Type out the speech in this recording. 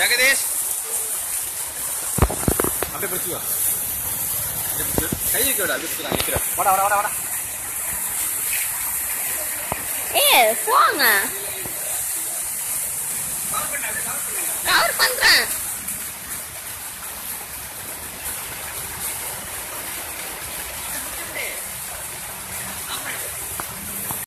ஜெகதீஷ். அப்படியே பிடிச்சிக்கோ. கை கேடா விட நான் நிற்கிறேன் வாடா வாடா வாடா வாடா. பண்ணுறேன்